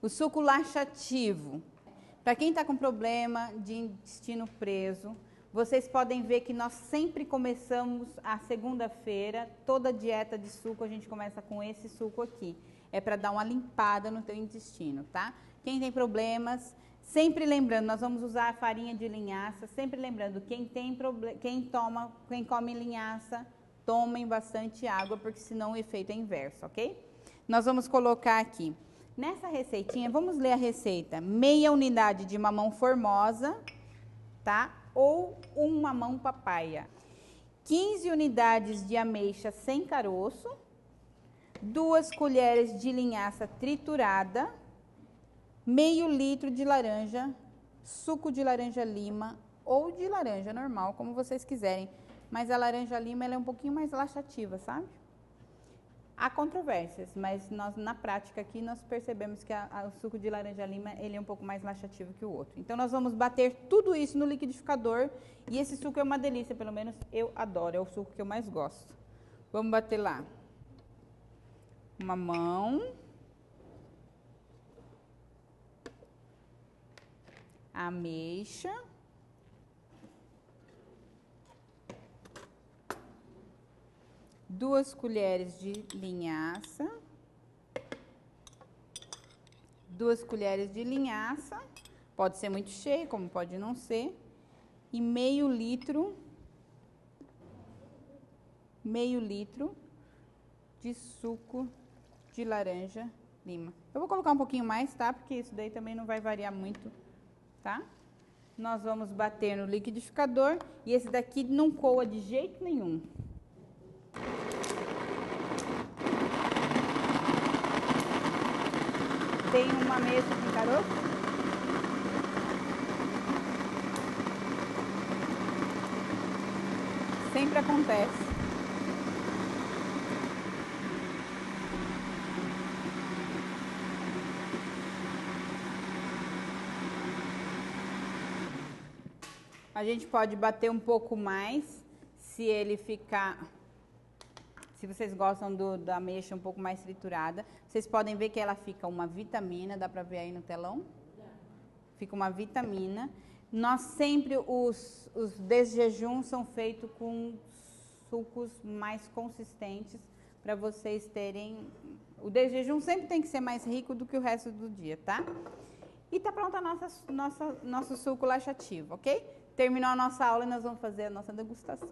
O suco laxativo. Para quem está com problema de intestino preso, vocês podem ver que nós sempre começamos a segunda-feira, toda dieta de suco a gente começa com esse suco aqui. É para dar uma limpada no teu intestino, tá? Quem tem problemas, sempre lembrando, nós vamos usar a farinha de linhaça, sempre lembrando, quem tem quem toma, quem come linhaça, tomem bastante água, porque senão o efeito é inverso, ok? Nós vamos colocar aqui Nessa receitinha, vamos ler a receita. Meia unidade de mamão formosa, tá? Ou um mamão papaya. 15 unidades de ameixa sem caroço. Duas colheres de linhaça triturada. Meio litro de laranja, suco de laranja lima ou de laranja normal, como vocês quiserem. Mas a laranja lima ela é um pouquinho mais laxativa, sabe? Há controvérsias, mas nós na prática aqui nós percebemos que a, a, o suco de laranja lima ele é um pouco mais laxativo que o outro. Então nós vamos bater tudo isso no liquidificador e esse suco é uma delícia, pelo menos eu adoro, é o suco que eu mais gosto. Vamos bater lá. Uma mão. Ameixa. Duas colheres de linhaça, duas colheres de linhaça, pode ser muito cheio, como pode não ser, e meio litro, meio litro de suco de laranja lima. Eu vou colocar um pouquinho mais, tá? Porque isso daí também não vai variar muito, tá? Nós vamos bater no liquidificador e esse daqui não coa de jeito nenhum. Tem uma mesa de caroço? Sempre acontece. A gente pode bater um pouco mais se ele ficar se vocês gostam do, da ameixa um pouco mais triturada, vocês podem ver que ela fica uma vitamina, dá para ver aí no telão? Fica uma vitamina. Nós sempre, os, os desjejuns são feitos com sucos mais consistentes para vocês terem... O desjejum sempre tem que ser mais rico do que o resto do dia, tá? E tá pronta a nossa, nossa, nosso suco laxativo, ok? Terminou a nossa aula e nós vamos fazer a nossa degustação.